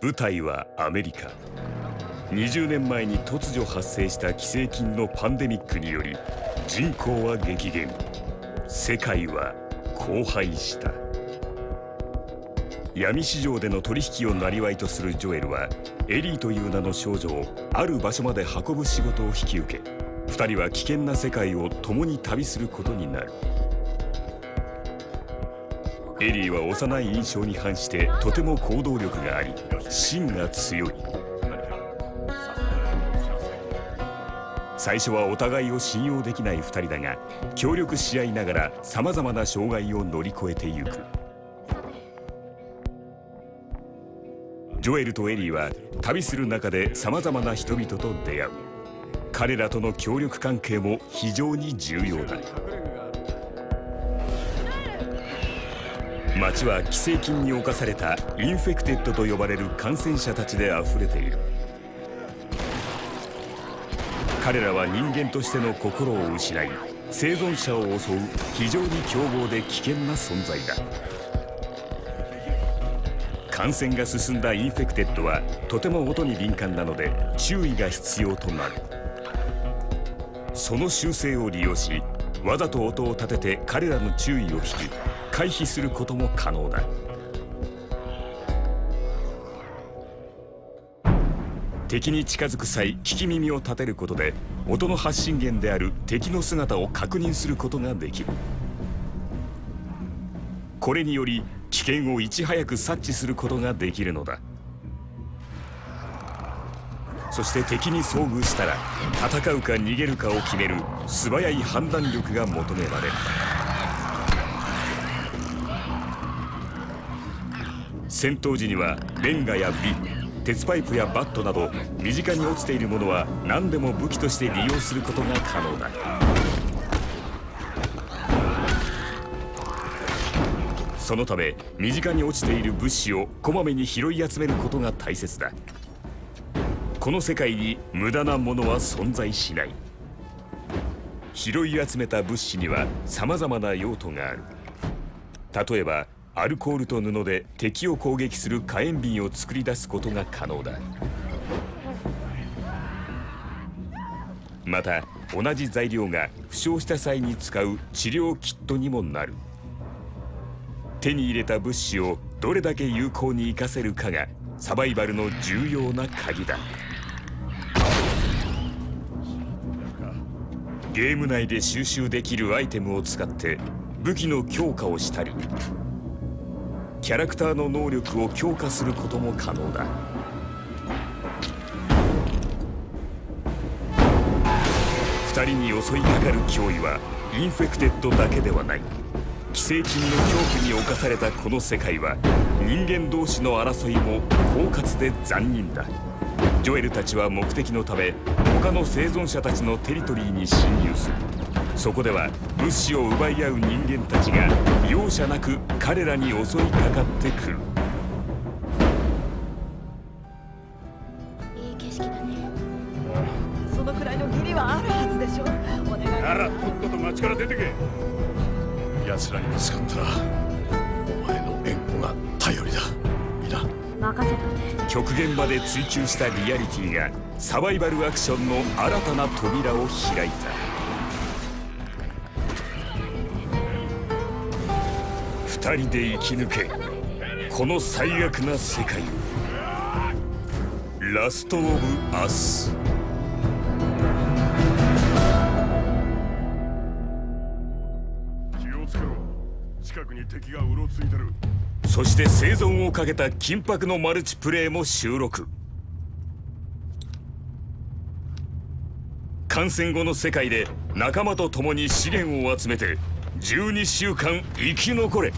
舞台はアメリカ。20年前に突如発生した寄生菌のパンデミックにより人口は激減。世界は荒廃した。闇市場での取引を生とするジョエルはエリーという名の少女をある場所まで運ぶ仕事を引き受け2人は危険な世界を共に旅することになる。エリーは幼い印象に反してとても行動力があり芯が強い。最初はお互いを信用できない2人だが協力し合いながらさまざまな障害を乗り越えてゆく。ジョエルとエリーは旅する中でさまざまな人々と出会う。彼らとの協力関係も非常に重要だ。街は寄生菌に侵されたインフェクテッドと呼ばれる感染者たちであふれている。彼らは人間としての心を失い生存者を襲う非常に凶暴で危険な存在だ。感染が進んだインフェクテッドはとても音に敏感なので注意が必要となる。その習性を利用しわざと音を立てて彼らの注意を引き回避することも可能だ。敵に近づく際聞き耳を立てることで音の発信源である敵の姿を確認することができる。これにより危険をいち早く察知することができるのだ。そして敵に遭遇したら戦うか逃げるかを決める素早い判断力が求められる。戦闘時にはレンガや瓶鉄パイプやバットなど身近に落ちているものは何でも武器として利用することが可能だ。そのため身近に落ちている物資をこまめに拾い集めることが大切だ。この世界に無駄なものは存在しない。拾い集めた物資には様々な用途がある。例えばアルコールと布で敵を攻撃する火炎瓶を作り出すことが可能だ。また同じ材料が負傷した際に使う治療キットにもなる。手に入れた物資をどれだけ有効に活かせるかがサバイバルの重要な鍵だ。ゲーム内で収集できるアイテムを使って武器の強化をしたり。キャラクターの能力を強化することも可能だ。2人に襲いかかる脅威はインフェクテッドだけではない。寄生菌の恐怖に侵されたこの世界は人間同士の争いも狡猾で残忍だ。ジョエルたちは目的のため他の生存者たちのテリトリーに侵入する。そこでは物資を奪い合う人間たちが容赦なく彼らに襲いかかってくる。いい景色だね。そのくらいの義理はあるはずでしょ。お願い。ならとっとと町から出てけ奴らに見つかったらお前の援護が頼りだ。いいな任せといて。極限まで追求したリアリティがサバイバルアクションの新たな扉を開いた二人で生き抜けこの最悪な世界をラスト・オブ・アス。気をつけろ。近くに敵がうろついてる。そして生存をかけた緊迫のマルチプレイも収録。感染後の世界で仲間と共に資源を集めて12週間生き残れ